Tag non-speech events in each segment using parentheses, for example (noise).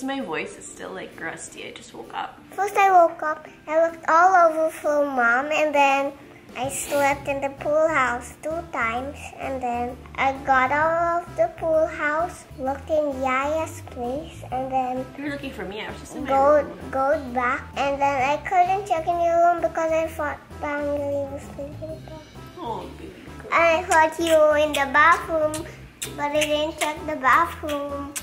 Because my voice is still like rusty. I just woke up. First I woke up, I looked all over for mom, and then I slept in the pool house two times, and then I got out of the pool house, looked in Yaya's place, and then You were looking for me. I was just in my go room. go back, and then I couldn't check in your room because I thought Bangali was sleeping. Oh, baby. girl. I thought you were in the bathroom, but I didn't check the bathroom.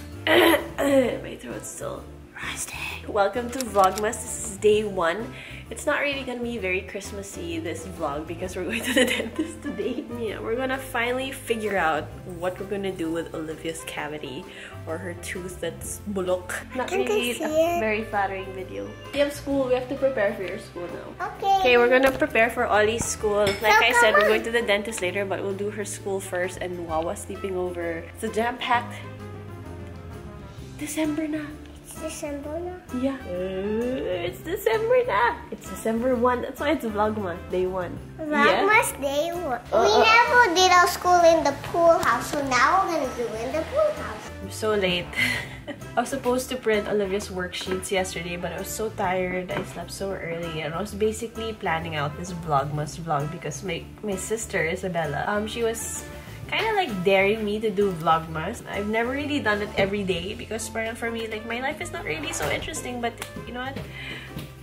Throat's still rusty. Welcome to Vlogmas. This is day one. It's not really gonna be very Christmassy this vlog because we're (laughs) going to the dentist today. Yeah, we're gonna finally figure out what we're gonna do with Olivia's cavity or her tooth that's bulok. Not can really a it. very flattering video. We have school. We have to prepare for your school now. Okay. Okay, we're gonna prepare for Ollie's school. Like I said, come we're going to the dentist later, but we'll do her school first and Wawa sleeping over. It's a jam-packed December na. It's December now. Yeah. it's December na. It's December 1. That's why it's Vlogmas, day 1. Vlogmas day one. Uh, we uh. never did our school in the pool house, so now we're gonna do it in the pool house. I'm so late. (laughs) I was supposed to print Olivia's worksheets yesterday, but I was so tired. I slept so early, and I was basically planning out this Vlogmas vlog because my my sister Isabella, um, she was kind of like daring me to do Vlogmas. I've never really done it every day because for me, like my life is not really so interesting. But you know what?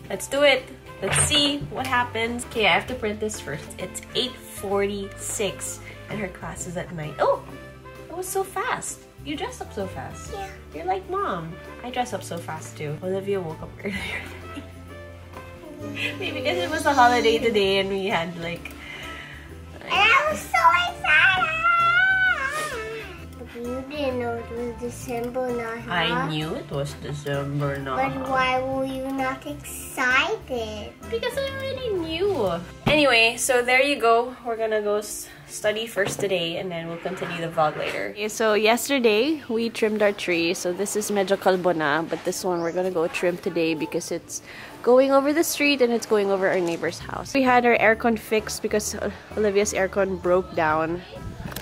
Let's do it. Let's see what happens. Okay, I have to print this first. It's 8:46, and her class is at 9. Oh, that was so fast. You dress up so fast. Yeah. You're like mom. I dress up so fast too. Olivia woke up (laughs) earlier. Maybe because it was a holiday today and we had like. And I was so excited. But you didn't know it was December now. Huh? I knew it was December now. But why were you not excited? Because I already knew. Anyway, so there you go. We're gonna go study first today and then we'll continue the vlog later. Okay, so yesterday we trimmed our tree. So this is medyo kalbo na, but this one we're gonna go trim today because it's going over the street and it's going over our neighbor's house. We had our aircon fixed because Olivia's aircon broke down.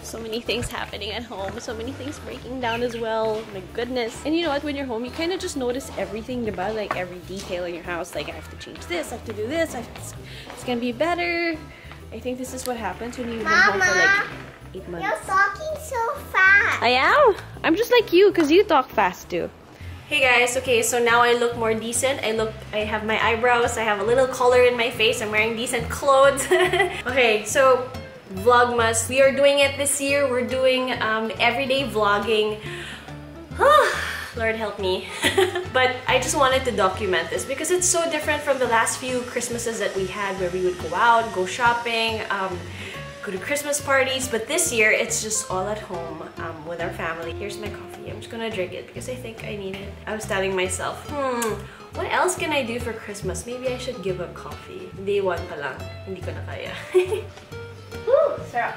So many things happening at home. So many things breaking down as well. My goodness. And you know what? When you're home, you kind of just notice everything about like every detail in your house. Like I have to change this. I have to do this. I have to, it's gonna be better. I think this is what happens when you've been home for like eight months. you're talking so fast. I am. I'm just like you because you talk fast too. Hey guys, okay, so now I look more decent. I look, I have my eyebrows, I have a little color in my face, I'm wearing decent clothes. (laughs) okay, so Vlogmas, we are doing it this year. We're doing um, everyday vlogging. Lord help me. (laughs) but I just wanted to document this because it's so different from the last few Christmases that we had where we would go out, go shopping, um, go to Christmas parties. But this year, it's just all at home um, with our family. Here's my coffee. I'm just gonna drink it because I think I need it. I was telling myself, hmm, what else can I do for Christmas? Maybe I should give up coffee. Day one pa lang. Hindi ko na kaya. (laughs)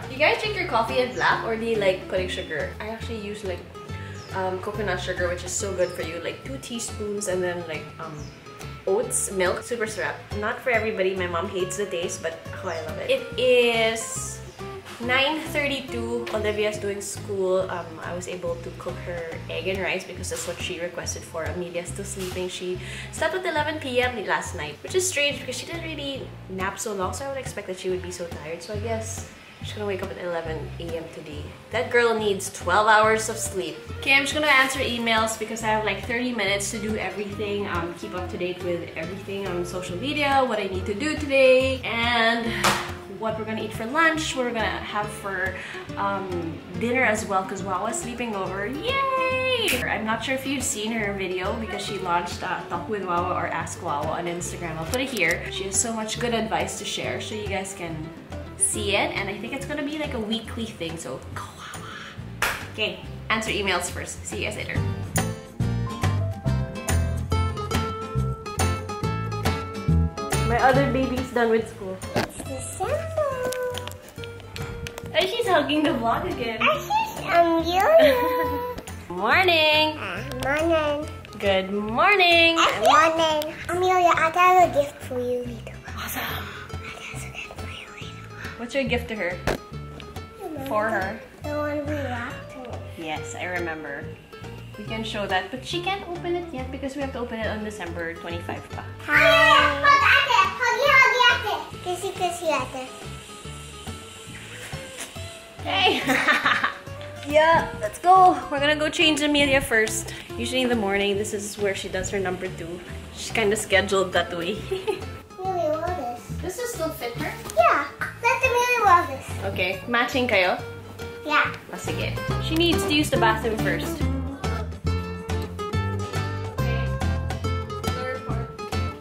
Do you guys drink your coffee in black or do you like putting sugar? I actually use like um, coconut sugar, which is so good for you. Like two teaspoons and then like um, oats milk. Super syrup. Not for everybody. My mom hates the taste, but oh, I love it. It is 9.32. Olivia's doing school. Um, I was able to cook her egg and rice because that's what she requested for. Amelia's still sleeping. She slept at 11 p.m. last night, which is strange because she didn't really nap so long, so I would expect that she would be so tired. So I guess She's gonna wake up at 11 a.m. today. That girl needs 12 hours of sleep. Okay, I'm just gonna answer emails because I have like 30 minutes to do everything, um, keep up to date with everything on social media, what I need to do today, and what we're gonna eat for lunch, what we're gonna have for um, dinner as well because Wawa's sleeping over. Yay! I'm not sure if you've seen her video because she launched uh, Talk with Wawa or Ask Wawa on Instagram. I'll put it here. She has so much good advice to share so you guys can see it and I think it's gonna be like a weekly thing so. Okay, answer emails first. See you guys later. My other baby's done with school. It's December. And she's hugging the vlog again. I here's Amelia. Morning! Ah, morning. Good morning! Morning. Amelia, I got a gift for you I got a gift for you later. What's your gift to her? For her? The one we wrapped her. Yes, I remember. We can show that, but she can't open it yet because we have to open it on December 25 pa. Hi! Huggy, huggy, ate! Kissy, kissy, ate. Hey! (laughs) yeah, let's go. We're gonna go change Amelia first. Usually in the morning, this is where she does her number two. She's kind of scheduled that way. (laughs) Okay, matching kayo? Yeah. Ah, sige. She needs to use the bathroom first.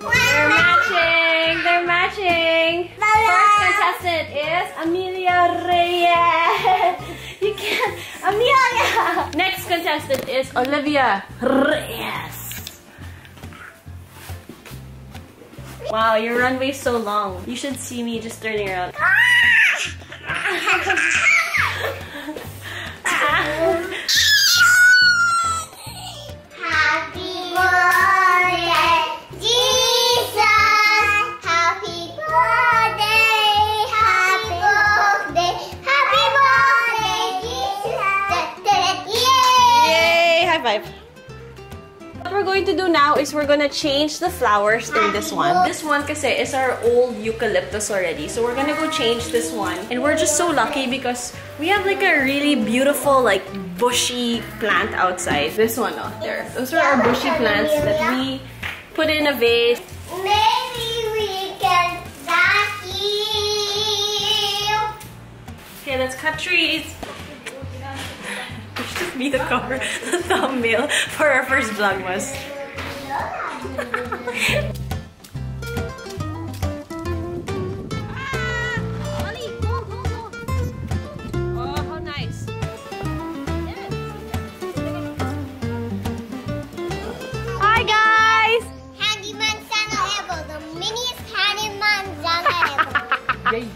They're matching! They're matching! First contestant is Amelia Reyes! (laughs) You can't... Amelia! Next contestant is Olivia Reyes. Wow, your runway's so long. You should see me just turning around. 아 (laughs) What we're going to do now is we're gonna change the flowers in this one. This one kasi is our old eucalyptus already. So we're gonna go change this one. And we're just so lucky because we have like a really beautiful like bushy plant outside. This one, oh, there. Those are our bushy plants that we put in a vase. Maybe we can vacuum. Okay, let's cut trees. We should just be the cover, the thumbnail for our first vlogmas. Oh, how. Hi guys! Handyman Sana ever, the miniest handyman Sana (laughs) ever.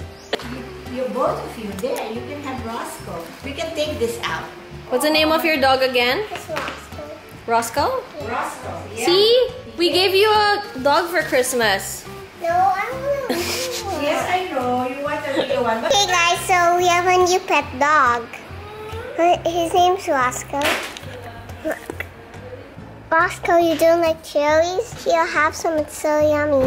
You both of you there. You can have Roscoe. We can take this out. What's the name of your dog again? This Roscoe. Roscoe? Roscoe. Yeah. See? We gave you a dog for Christmas. No, I'm gonna Yes, I know. You want a real one. But Hey guys, so we have a new pet dog. His name's Roscoe. Look. Roscoe, you don't like cherries? Here, have some. It's so yummy.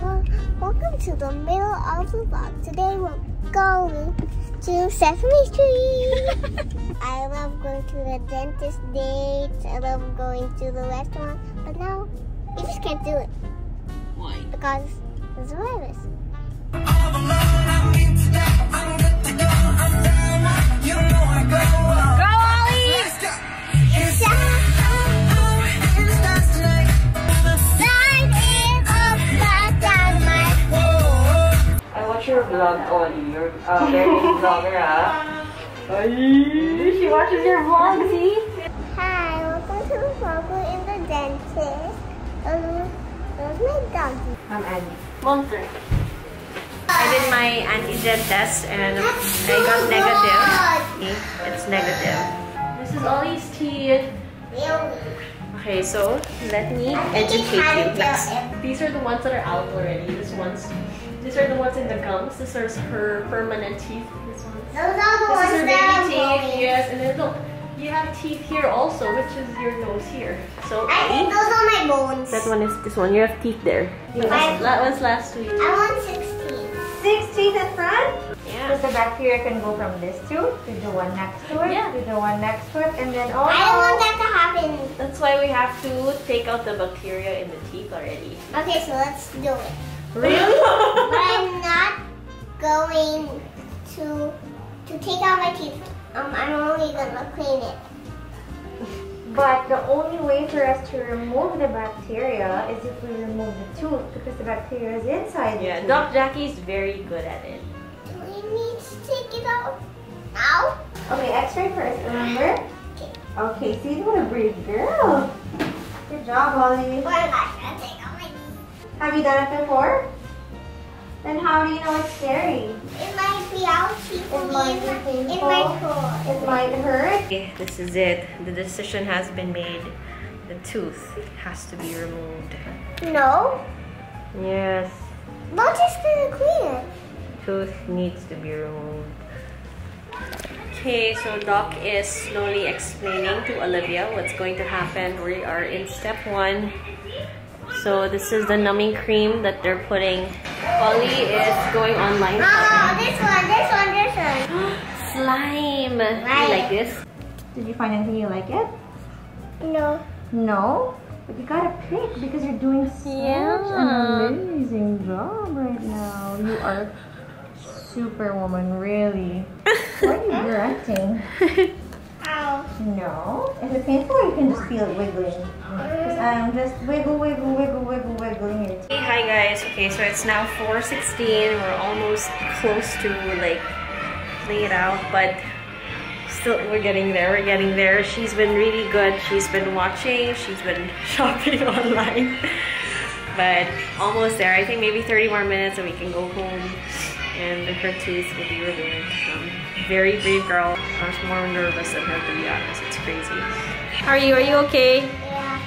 Well, welcome to the middle of the vlog. Today we're going to Sesame Street. (laughs) I love going to the dentist dates. I love going to the restaurant. But now, we just can't do it Why? because there's a virus. Go, Ollie! Vlog, Ollie. You're a very vlogger, ah. Ay, she watches your vlog, see? Hi, welcome to the vlog. In the dentist. Um, there's my doggy. I'm Annie. Monster. I did my antigen test and I got negative. See? It's negative. This is Ollie's teeth. Okay, so let me educate you. Next. These are the ones that are out already. This one's these are the ones in the gums. This is her permanent teeth. This one's Those are the This ones is her baby teeth, growing. yes, and then look, you have teeth here also, which is your nose here. So, I think those are my bones. that one is this one. You have teeth there. Five. That was last week. I want 16. six teeth in front. Yeah. Because the bacteria can go from this tooth to the one next to it, Yeah. to the one next to it, and then oh I don't want that to happen. That's why we have to take out the bacteria in the teeth already. Okay, so let's do it. Really? But (laughs) I'm not going to to take out my teeth. Um, I'm only gonna clean it. But the only way for us to remove the bacteria is if we remove the tooth because the bacteria is inside yeah, the tooth. Doc Jackie's very good at it. Do we need to take it out now? Okay, x-ray first, remember? Okay, Okay. see, what a brave girl. Good job, Holly. Or am I gonna Have you done it before? Then how do you know it's scary? It might be ouchy for It me. might be might, it painful. might hurt. It might hurt. Okay, this is it. The decision has been made. The tooth has to be removed. No, Yes. not just gonna clean it. tooth needs to be removed. Okay, so Doc is slowly explaining to Olivia what's going to happen. We are in step one. So this is the numbing cream that they're putting. Ollie is going online. Oh, this one, this one, this one. (gasps) Slime. Right. You like this? Did you find anything you like it? No. No? But you gotta pick because you're doing such Yeah. an amazing job right now. You are superwoman, really. (laughs) Why are you grunting? (laughs) No. Is it painful or you can just feel it wiggling? Because I'm um, just wiggle, wiggle, wiggle, wiggle, wiggling teeth. Hey, hi guys. Okay, so it's now 4.16. We're almost close to like playing it out, but still we're getting there. We're getting there. She's been really good. She's been watching. She's been (laughs) shopping online. but almost there. I think maybe 30 more minutes and we can go home and her tooth will be removed. Um, very brave girl. I was more nervous than her to be honest. It's crazy. How are you? Are you okay? Yeah.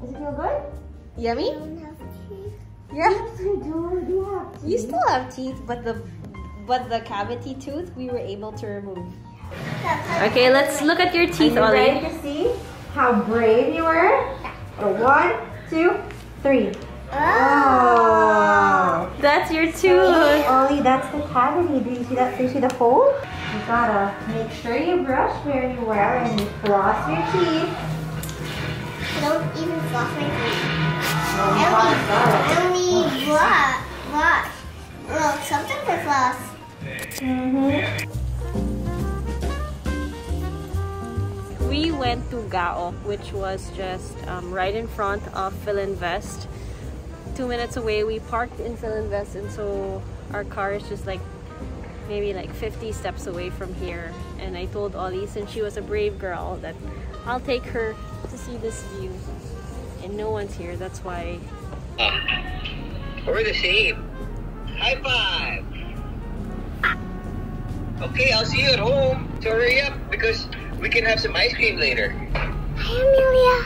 Does it feel good? Yummy? Yeah. You do, you have You still have teeth, but the but the cavity tooth we were able to remove. Okay, let's look at your teeth, Are you ready to see how brave you were? So one, two, three. Oh. That's your tooth. Ollie, that's the cavity. Do you see that? Do you see the hole? You gotta make sure you brush very well and you floss your teeth. I don't even floss my teeth. No, I you only, gotta I only brush. Brush. Well, sometimes I floss. Mm-hmm. We went to Gao, which was just um, right in front of Philinvest. Two minutes away, we parked in Philinvest, and so our car is just like maybe like 50 steps away from here. And I told Ollie, since she was a brave girl, that I'll take her to see this view. And no one's here, that's why. We're the same. High five. Okay, I'll see you at home. So hurry up because we can have some ice cream later. Hi, Amelia.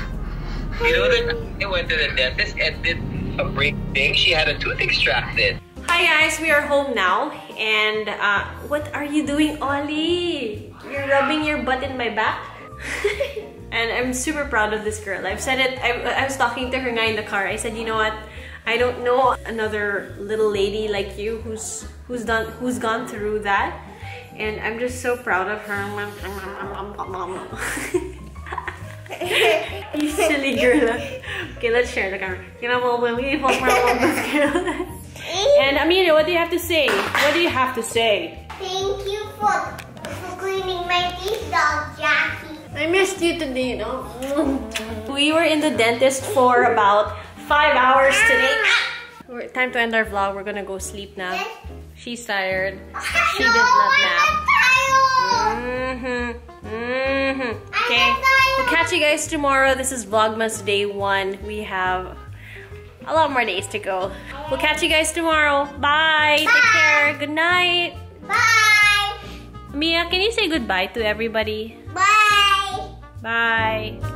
Hi. You know that I went to the dentist and did a brain thing. She had a tooth extracted. Hi guys, we are home now. And uh, what are you doing, Ollie? You're rubbing your butt in my back? (laughs) and I'm super proud of this girl. I've said it, I, I was talking to her guy in the car. I said, you know what? I don't know another little lady like you who's who's done who's gone through that. And I'm just so proud of her. (laughs) you silly girl. Okay, let's share the camera. You know, when we And Amelia, what do you have to say? What do you have to say? Thank you for, for cleaning my teeth, Doc Jackie. I missed you today, you know. We were in the dentist for about five hours today. (laughs) Time to end our vlog. We're gonna go sleep now. She's tired. She did not nap. Mm-hmm. Mm-hmm. Okay. We'll catch you guys tomorrow. This is Vlogmas Day 1. We have a lot more days to go. We'll catch you guys tomorrow. Bye. Take care. Good night. Bye. Mia, can you say goodbye to everybody? Bye. Bye.